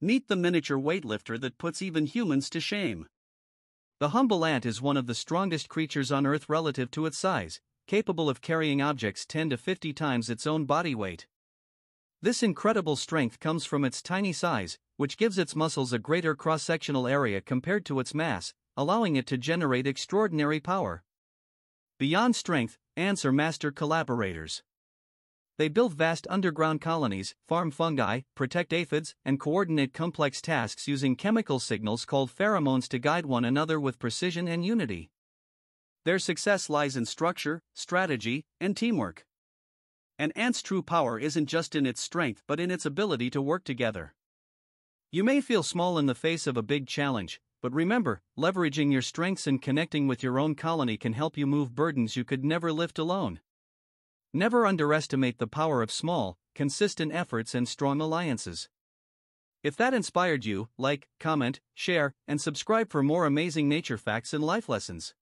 Meet the miniature weightlifter that puts even humans to shame. The humble ant is one of the strongest creatures on Earth relative to its size, capable of carrying objects 10 to 50 times its own body weight. This incredible strength comes from its tiny size, which gives its muscles a greater cross sectional area compared to its mass, allowing it to generate extraordinary power. Beyond strength, ants are master collaborators. They build vast underground colonies, farm fungi, protect aphids, and coordinate complex tasks using chemical signals called pheromones to guide one another with precision and unity. Their success lies in structure, strategy, and teamwork. An ant's true power isn't just in its strength but in its ability to work together. You may feel small in the face of a big challenge, but remember, leveraging your strengths and connecting with your own colony can help you move burdens you could never lift alone. Never underestimate the power of small, consistent efforts and strong alliances. If that inspired you, like, comment, share, and subscribe for more amazing nature facts and life lessons.